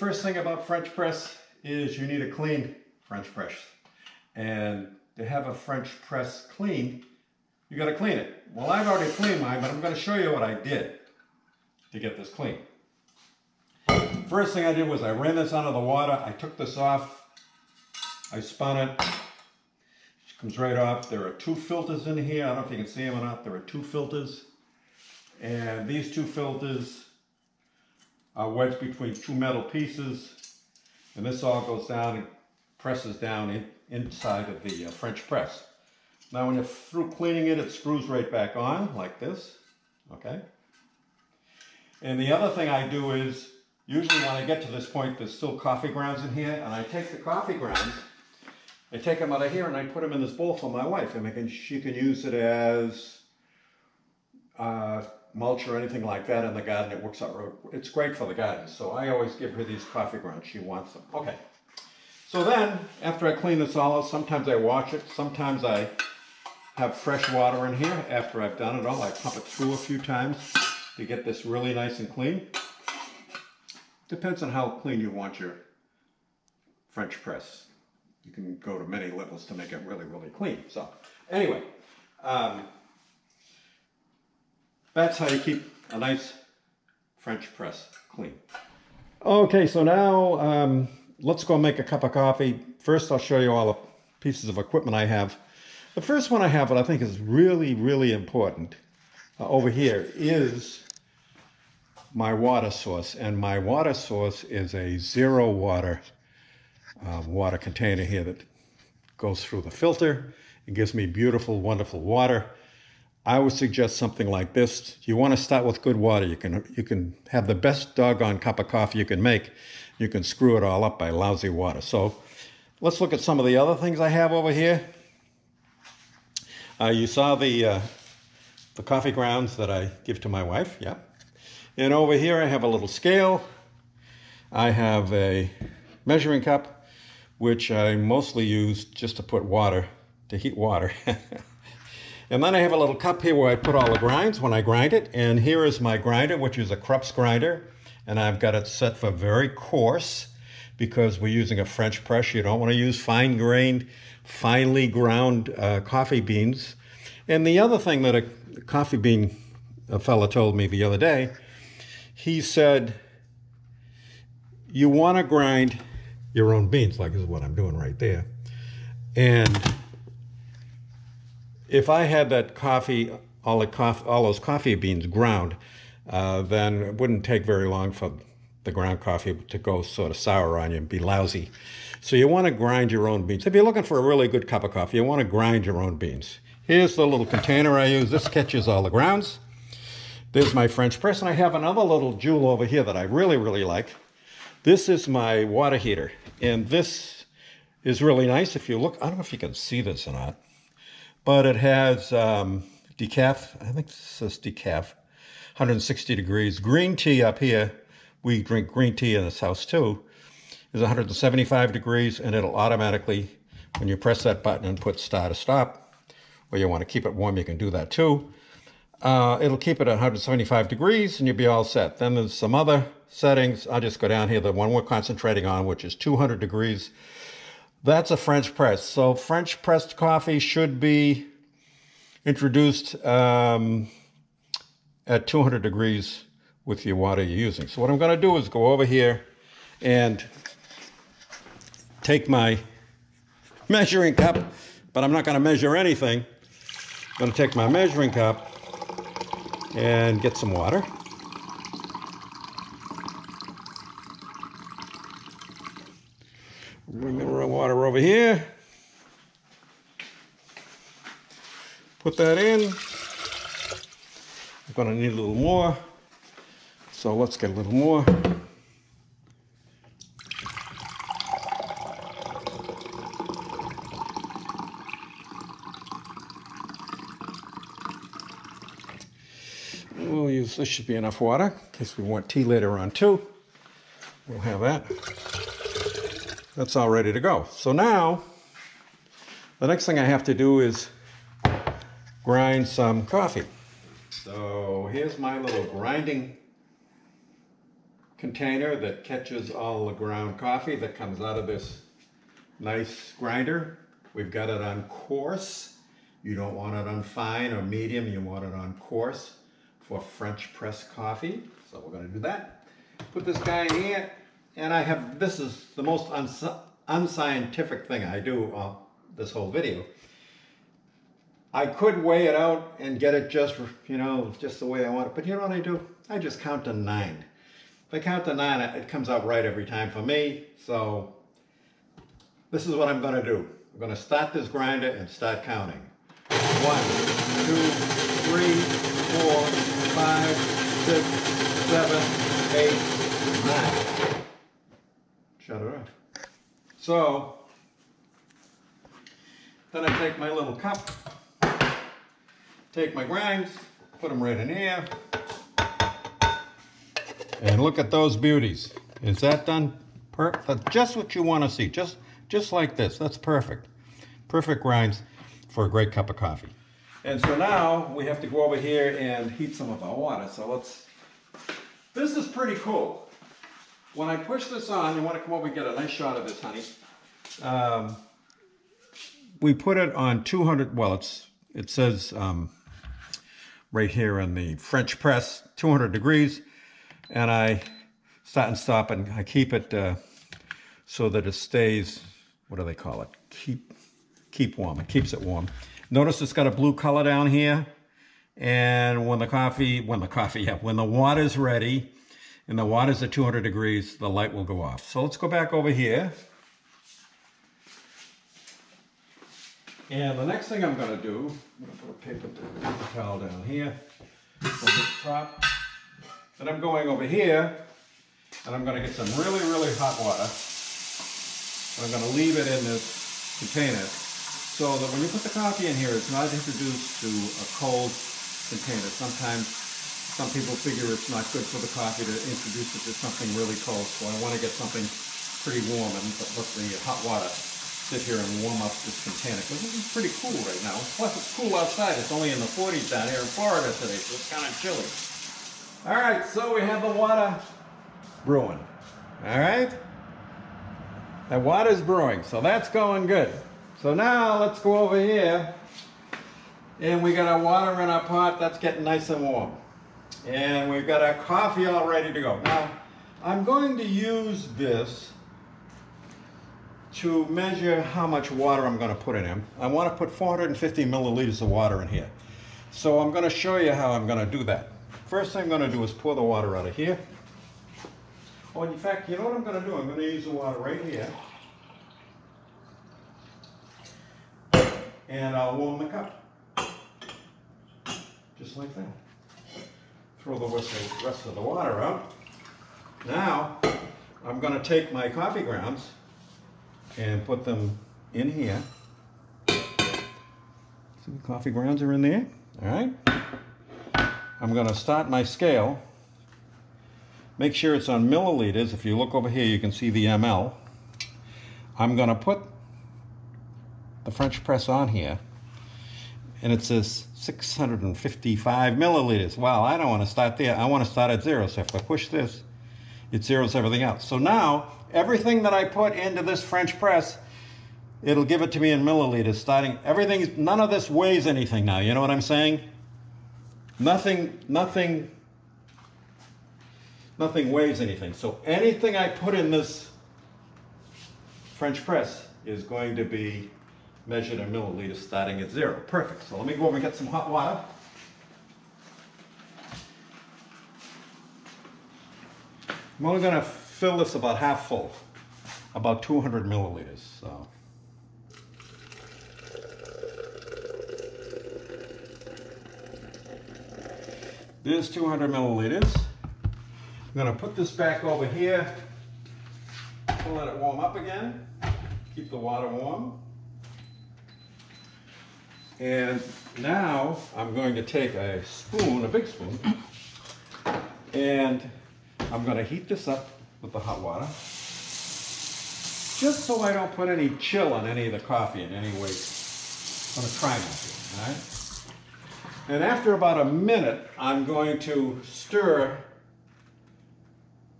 first thing about French press is you need a clean French press. And to have a French press clean, you gotta clean it. Well, I've already cleaned mine, but I'm gonna show you what I did to get this clean. First thing I did was I ran this under the water. I took this off. I spun it. It comes right off. There are two filters in here. I don't know if you can see them or not. There are two filters. And these two filters are wedged between two metal pieces. And this all goes down and presses down in, inside of the uh, French press. Now when you're through cleaning it, it screws right back on like this, okay? And the other thing I do is, usually when I get to this point, there's still coffee grounds in here, and I take the coffee grounds, I take them out of here and I put them in this bowl for my wife, and can, she can use it as uh, mulch or anything like that in the garden. It works out, it's great for the garden. So I always give her these coffee grounds. She wants them. Okay. So then, after I clean this all out, sometimes I wash it. Sometimes I have fresh water in here after I've done it all. I pump it through a few times to get this really nice and clean. Depends on how clean you want your French press. You can go to many levels to make it really, really clean. So anyway, um, that's how you keep a nice French press clean. Okay, so now um, let's go make a cup of coffee. First, I'll show you all the pieces of equipment I have. The first one I have, that I think is really, really important uh, over here is my water source. And my water source is a ZeroWater uh, water container here that goes through the filter. It gives me beautiful, wonderful water. I would suggest something like this. You want to start with good water. You can you can have the best doggone cup of coffee you can make. You can screw it all up by lousy water. So let's look at some of the other things I have over here. Uh, you saw the uh, the coffee grounds that I give to my wife. Yeah. And over here I have a little scale. I have a measuring cup, which I mostly use just to put water, to heat water. And then I have a little cup here where I put all the grinds when I grind it. And here is my grinder, which is a Krups grinder. And I've got it set for very coarse because we're using a French press. You don't want to use fine grained, finely ground uh, coffee beans. And the other thing that a coffee bean a fella told me the other day, he said, you want to grind your own beans, like is what I'm doing right there. And if I had that coffee, all all those coffee beans ground, uh, then it wouldn't take very long for the ground coffee to go sort of sour on you and be lousy. So you want to grind your own beans. If you're looking for a really good cup of coffee, you want to grind your own beans. Here's the little container I use. This catches all the grounds. There's my French press, and I have another little jewel over here that I really, really like. This is my water heater, and this is really nice. If you look, I don't know if you can see this or not but it has um, decaf, I think this says decaf, 160 degrees. Green tea up here, we drink green tea in this house too, is 175 degrees and it'll automatically, when you press that button and put start to stop, or you want to keep it warm, you can do that too. Uh, it'll keep it at 175 degrees and you'll be all set. Then there's some other settings. I'll just go down here, the one we're concentrating on, which is 200 degrees. That's a French press. So French pressed coffee should be introduced um, at 200 degrees with the water you're using. So what I'm going to do is go over here and take my measuring cup, but I'm not going to measure anything. I'm going to take my measuring cup and get some water. Bring the water over here. Put that in. I'm gonna need a little more. So let's get a little more. We'll use, this should be enough water in case we want tea later on too. We'll have that. That's all ready to go. So now, the next thing I have to do is grind some coffee. So here's my little grinding container that catches all the ground coffee that comes out of this nice grinder. We've got it on coarse. You don't want it on fine or medium, you want it on coarse for French press coffee. So we're gonna do that. Put this guy in here, and I have, this is the most uns unscientific thing I do uh, this whole video. I could weigh it out and get it just, you know, just the way I want it, but you know what I do? I just count to nine. If I count to nine, it comes out right every time for me, so this is what I'm gonna do. I'm gonna start this grinder and start counting. One, two, three, four, five, six, seven, eight, nine. Shut it off. So, then I take my little cup, take my grinds, put them right in here, and look at those beauties. Is that done? Per just what you want to see, just, just like this. That's perfect. Perfect grinds for a great cup of coffee. And so now we have to go over here and heat some of our water. So let's, this is pretty cool. When I push this on, you want to come over and get a nice shot of this, honey. Um, we put it on 200, well, it's it says um, right here in the French press, 200 degrees. And I start and stop and I keep it uh, so that it stays, what do they call it? Keep keep warm. It keeps it warm. Notice it's got a blue color down here. And when the coffee, when the coffee, yeah, when the water's ready and the water's at 200 degrees, the light will go off. So let's go back over here. And the next thing I'm going to do, I'm going to put a paper, paper towel down here top. Then I'm going over here and I'm going to get some really, really hot water. And I'm going to leave it in this container so that when you put the coffee in here, it's not introduced to a cold container. Sometimes some people figure it's not good for the coffee to introduce it to something really cold, so I want to get something pretty warm and let the hot water sit here and warm up this container because is pretty cool right now. Plus it's cool outside. It's only in the 40s down here in Florida today, so it's kind of chilly. All right, so we have the water brewing. All right? The water's brewing, so that's going good. So now let's go over here and we got our water in our pot that's getting nice and warm. And we've got our coffee all ready to go. Now, I'm going to use this to measure how much water I'm going to put in it. I want to put 450 milliliters of water in here. So I'm going to show you how I'm going to do that. First thing I'm going to do is pour the water out of here. Oh, in fact, you know what I'm going to do? I'm going to use the water right here. and I'll warm the cup. Just like that. Throw the rest of the water out. Now, I'm going to take my coffee grounds and put them in here. See the coffee grounds are in there? All right. I'm going to start my scale. Make sure it's on milliliters. If you look over here, you can see the ml. I'm going to put the French press on here and it says 655 milliliters. Wow, I don't want to start there. I want to start at zero. So if I push this, it zeroes everything out. So now, everything that I put into this French press, it'll give it to me in milliliters, starting, everything, none of this weighs anything now. You know what I'm saying? Nothing, nothing, nothing weighs anything. So anything I put in this French press is going to be measured in milliliters starting at zero. Perfect. So let me go over and get some hot water. I'm only going to fill this about half full, about 200 milliliters. So. There's 200 milliliters. I'm going to put this back over here let it warm up again. Keep the water warm. And now I'm going to take a spoon, a big spoon, and I'm going to heat this up with the hot water, just so I don't put any chill on any of the coffee in any way. I'm going to try not to, all right? And after about a minute, I'm going to stir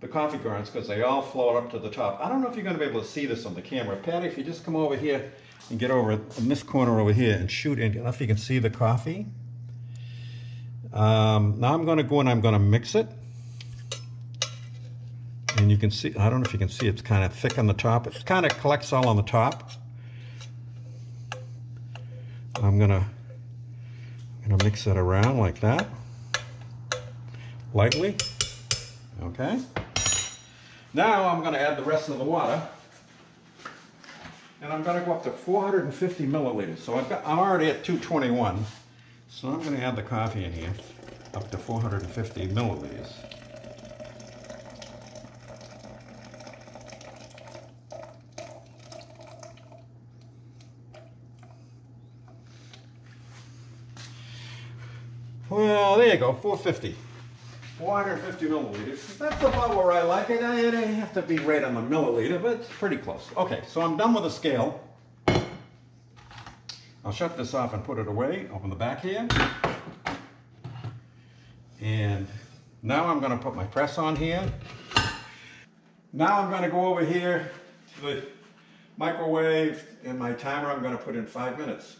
the coffee grounds because they all float up to the top. I don't know if you're going to be able to see this on the camera. Patty, if you just come over here and get over in this corner over here and shoot in, I don't know if you can see the coffee. Um, now I'm going to go and I'm going to mix it. And you can see, I don't know if you can see, it's kind of thick on the top. It kind of collects all on the top. I'm going to I'm going to mix it around like that, lightly. Okay. Now I'm going to add the rest of the water. And I'm going to go up to 450 milliliters. So I've got, I'm already at 221. So I'm going to add the coffee in here up to 450 milliliters. Well, there you go, 450. 450 milliliters. That's about where I like it. I, I have to be right on the milliliter, but it's pretty close. Okay, so I'm done with the scale. I'll shut this off and put it away. Open the back here. And now I'm going to put my press on here. Now I'm going to go over here to the microwave and my timer I'm going to put in five minutes.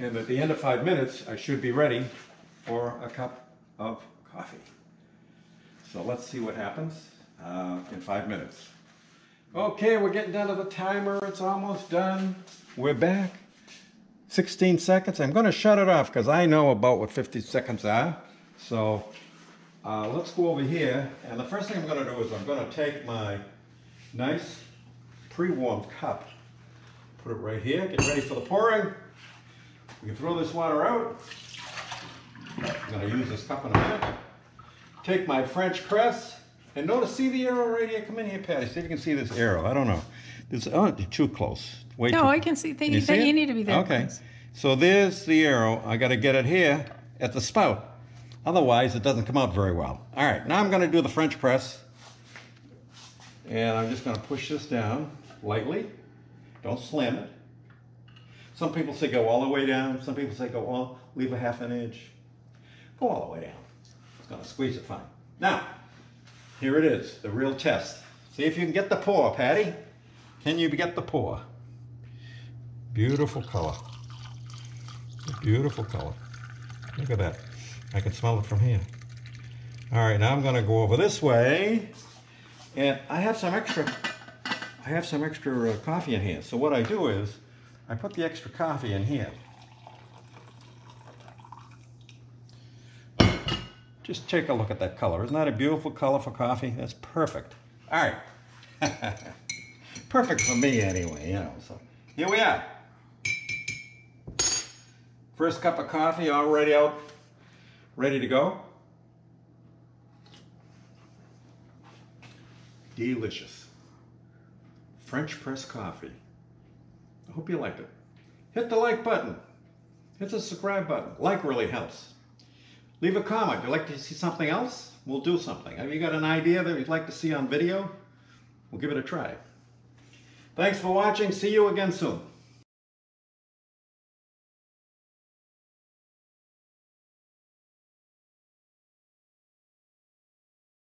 And at the end of five minutes, I should be ready for a cup of coffee. So let's see what happens uh, in five minutes. Okay, we're getting down to the timer. It's almost done. We're back. 16 seconds. I'm going to shut it off because I know about what 50 seconds are. So uh, let's go over here. And the first thing I'm going to do is I'm going to take my nice pre-warmed cup, put it right here, get ready for the pouring. We can throw this water out. I'm going to use this cup in a minute. Take my French press. And notice, see the arrow right here? Come in here, Patty. See if you can see this arrow. I don't know. This, oh, too close. Way no, too, I can see. That you, see you need to be there. Okay. So there's the arrow. I got to get it here at the spout. Otherwise, it doesn't come out very well. All right, now I'm going to do the French press. And I'm just going to push this down lightly. Don't slam it. Some people say go all the way down. Some people say go all, leave a half an inch. Go all the way down. It's going to squeeze it fine. Now, here it is, the real test. See if you can get the pour, Patty. Can you get the pour? Beautiful color. Beautiful color. Look at that. I can smell it from here. All right, now I'm going to go over this way. And I have some extra, I have some extra uh, coffee in here. So what I do is, I put the extra coffee in here. Just take a look at that color. Isn't that a beautiful color for coffee? That's perfect. All right. perfect for me anyway, you know. So here we are. First cup of coffee already out, ready to go. Delicious. French press coffee. Hope you liked it. Hit the like button. Hit the subscribe button. Like really helps. Leave a comment. You'd like to see something else? We'll do something. Have you got an idea that you'd like to see on video? We'll give it a try. Thanks for watching. See you again soon.